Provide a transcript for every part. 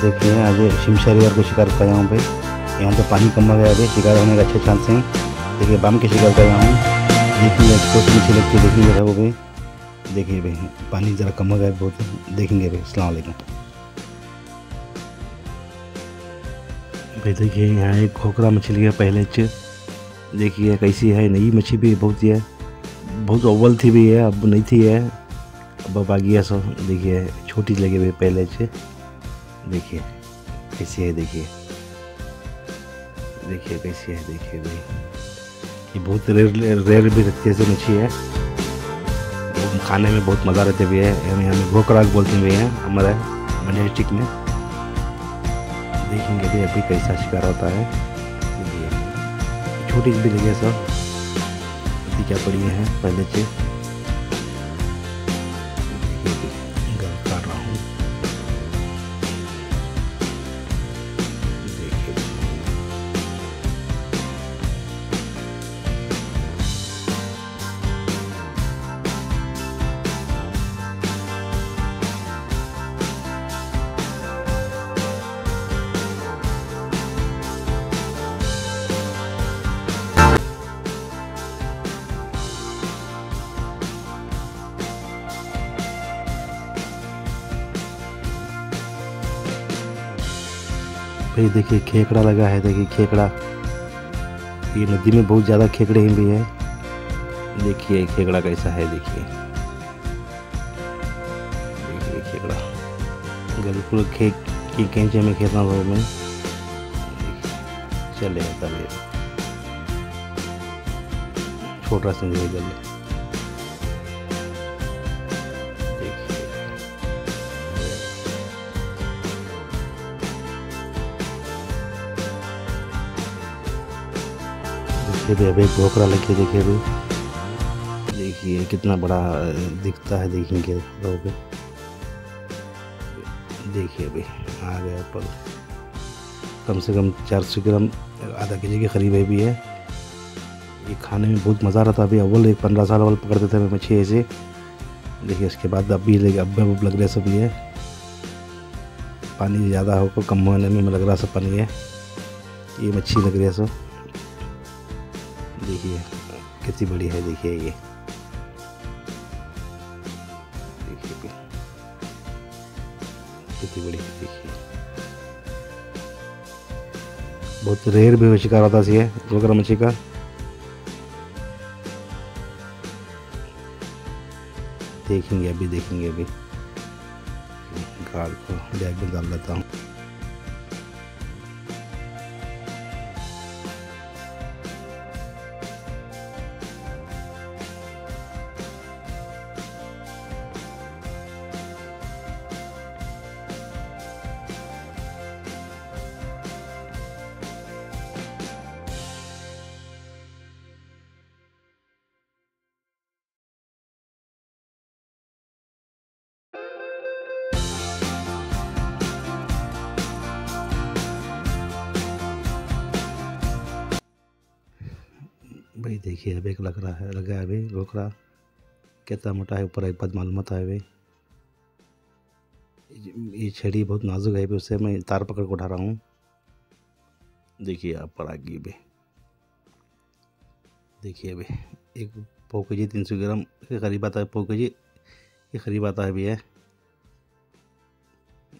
देखिए आज शिमशारीवार को शिकार कर हूँ भाई। यहाँ पे पानी कम हो गया, अभी शिकार होने का अच्छे चांस हैं। देखिए, बाम के शिकार कर रहा हूँ। देखिए कोई नीचे लगती है देखेंगे वो भाई देखिए भाई, पानी ज़रा कम हो गया, बहुत देखेंगे भाई अलैक्म भाई देखिए, यहाँ एक खोखरा मछली है पहले च। देखिए कैसी है, नई मछली भी बहुत ही है। बहुत अव्वल थी भी है, अब नहीं थी है। अब अब आ गया सो, देखिए, छोटी लगे हुए पहले से देखिए, कैसी है देखिए। देखिए, कैसी है देखिए भाई। ये बहुत रेयर रेयर भी रखती है मछली है। खाने में बहुत मज़ा रहते भी है हम यहाँ में घोकराग बोलते हुए हैं हमारे मंडी डिस्ट्रिक्ट में। देखेंगे भी अभी कैसा शिकार होता है। छोटी भी लगे सब। क्या पड़ी है, पहले से। भाई देखिए, खेकड़ा लगा है, देखिए खेकड़ा। ये नदी में बहुत ज़्यादा खेकड़े ही भी है। देखिए खेकड़ा कैसा है, देखिए। देखिए खेकड़ा। बिल्कुल खेक की कैंचे में खेलना हो मैं चले चले। छोटा सा गले देखिए भी अभी घोकरा लेके देखिए अभी। देखिए कितना बड़ा दिखता है देखेंगे लोग। देखिए अभी, आ गया पर कम से कम चार सौ ग्राम आधा के जी के करीब है भी है ये खाने में बहुत मज़ा आता अभी, अव्वल एक पंद्रह साल अव्वल पकड़ते थे मछली ऐसे। देखिए उसके बाद अब भी अब अब लग रहा है सब ये। पानी ज़्यादा हो कम होने में लग रहा सब पानी है ये मच्छी लग रही है सब। देखिए, कितनी बड़ी है, देखिए ये। देखिए, कितनी बड़ी है, देखिए। बहुत रेयर भी शिकार आता सी है गोकरा मच्छी का। देखेंगे, अभी देखेंगे, अभी। गाड़ को बैग में डाल लेता हूँ। भाई देखिए अब एक लग रहा है, लगा है अभी घोकरा कितना मोटा है, ऊपर एक बात मालूम है अभी। ये छड़ी बहुत नाजुक है अभी उससे मैं तार पकड़ कर उठा रहा हूँ। देखिए, आप पर आगे भी देखिए अभी, एक पौ के जी तीन सौ ग्राम के करीब आता है पौ के जी के करीब आता है भी है।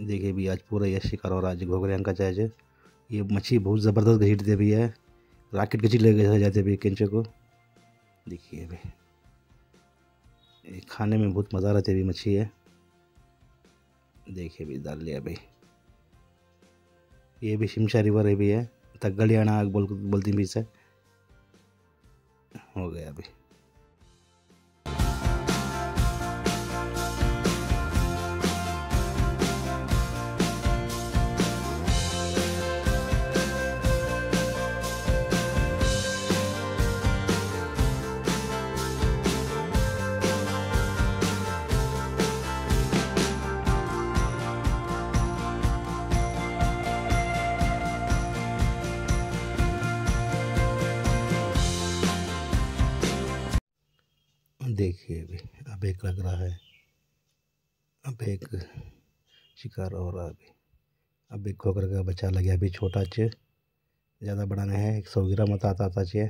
देखिए भी आज पूरा यह शिकार हो रहा है, आज घोगरे का चाहे ये मच्छी बहुत ज़बरदस्त घसीट दे भी है। रॉकेट कची ले गए जाते भी केंचे को। देखिए भाई खाने में बहुत मज़ा रहता है अभी मछली है। देखिए अभी डाल लिया भाई ये भी शिमशा रिवर है भी है तगलियाना बोल बोलती भी से हो गया भाई देखिए अभी, अब एक लग रहा है। अब एक शिकार हो रहा अभी। अब एक खोकर का बच्चा लगे अभी छोटा च। ज़्यादा बड़ा नहीं है, एक सौ ग्राम आता आता आता चे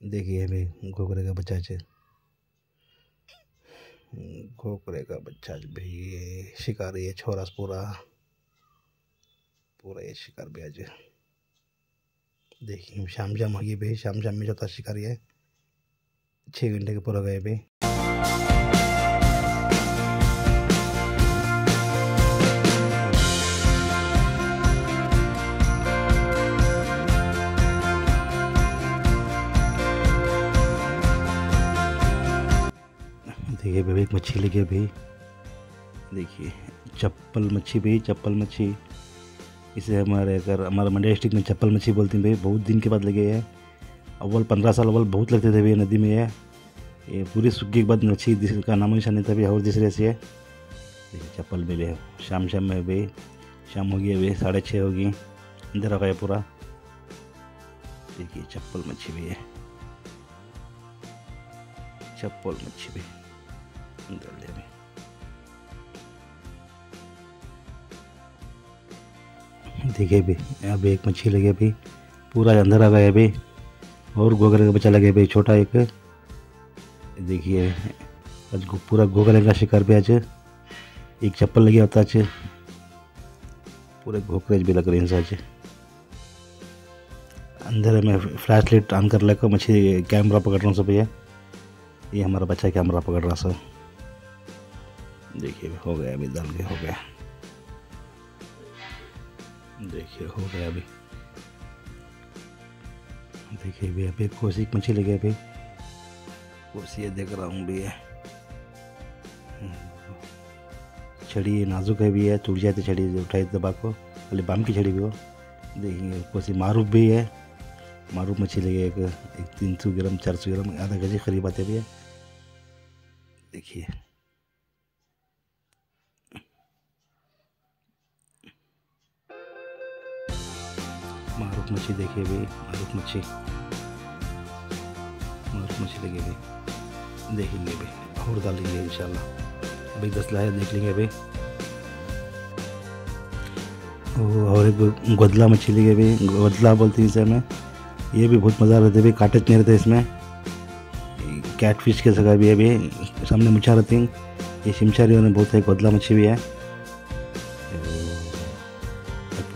देखिए अभी घोकरे का बच्चा चे। घोकरे का बच्चा भाई शिकारी है छोरा पूरा। पूरा ये शिकार भी आज। देखिए शाम शाम होगी भाई शाम शाम में जाता शिकारी है छः घंटे के पूरा गए भाई देखिए भाई एक मच्छी लगी भाई देखिए, चप्पल मच्छी भाई चप्पल मच्छी। इसे हमारे अगर, हमारे मंडे डिस्ट्रिक्ट में चप्पल मच्छी बोलते हैं भाई, बहुत दिन के बाद लगे है। अव्वल पंद्रह साल अव्वल बहुत लगते थे भाई नदी में है ये पूरी सूखी के बाद मच्छी का नाम निशान नहीं था भाई और दूसरे से देखिए चप्पल है शाम शाम में भाई शाम हो गई अभी, साढ़े छः होगी अंदर आ गया पूरा। देखिए, चप्पल मच्छी भी है। चप्पल मच्छी भी में देखिए भी अभी एक मच्छी लगी अभी, पूरा अंदर आ गया अभी। और गोगरे का बच्चा लगे भाई, छोटा एक। देखिए, आज पूरा गोगरे का शिकार भी आज। एक चप्पल लगी होता आज। पूरे घोकरेज भी लग रहे हैं आज। अंदर में फ्लैश लाइट ऑन कर लेकर मछली कैमरा पकड़ रहा हूँ सब भैया ये हमारा बच्चा कैमरा पकड़ रहा सर देखिए, हो गया अभी दल के हो गया। देखिए, हो गया अभी। देखिए भी अभी कोसी मछली लगी अभी। कोसी देख रहा हूँ भी है। छड़ी नाजुक है भी है, टूट जाती छड़ी उठाई दबा को, पहले बाम की छड़ी भी हो। देखिए कोसी मारूफ भी है। मारूफ मछली लगी एक तीन सौ ग्राम, चार सौ ग्राम, आधा के जी करीब आते भी है। देखिए। मारूफ मच्छी देखिए भाई मारूफ मच्छी। मारूफ मच्छी लगी भाई देखेंगे भाई और डालेंगे इंशाल्लाह। अभी दस लाया, देख लेंगे भाई और एक गोदला मछली है भाई गोदला बोलती हैं इसे हमें। ये भी बहुत मज़ा रहता भाई काटे नहीं रहते इसमें। कैट फ़िश के सगा भी भाई सामने मुछा रहती हैं। ये शिमचारी होने बहुत है, गोदला मच्छी भी है।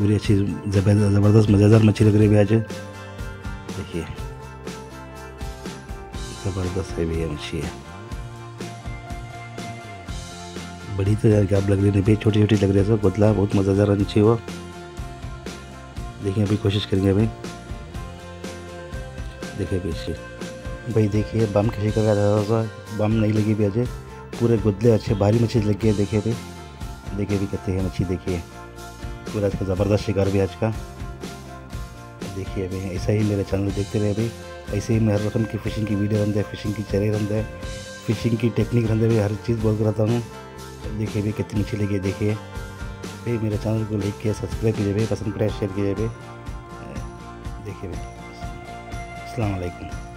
पूरी अच्छी ज़बरदस्त मज़ेदार मच्छी लग रही है आज। देखिए। ज़बरदस्त है भैया मच्छी। है बड़ी तो यार क्या लग रही है छोटी छोटी लग रही है सब गोदला बहुत मज़ेदार मच्छी वो। देखिए, अभी कोशिश करेंगे अभी। देखिए पीछे। भाई देखिए, बम किसी का था, बम नहीं लगी भी अजय पूरे गुदले अच्छे, भारी मछली लगी है, देखिए भाई देखिए भी कहते हैं मच्छी, देखिए। पूरा का ज़बरदस्त शिकार भी आज का। देखिए अभी, ऐसा ही मेरे चैनल देखते रहे अभी। ऐसे ही मैं हर रकम की फ़िशिंग की वीडियो रंदे फिशिंग की चरे हैं फिशिंग की टेक्निक रंदे भी हर चीज़ बोल रहता हूँ। देखिए भाई कितनी अच्छी लगी देखिए। भाई मेरे चैनल को लाइक किया सब्सक्राइब कीजिए भाई पसंद करें शेयर कीजिए भाई देखिए भाई अलैक्म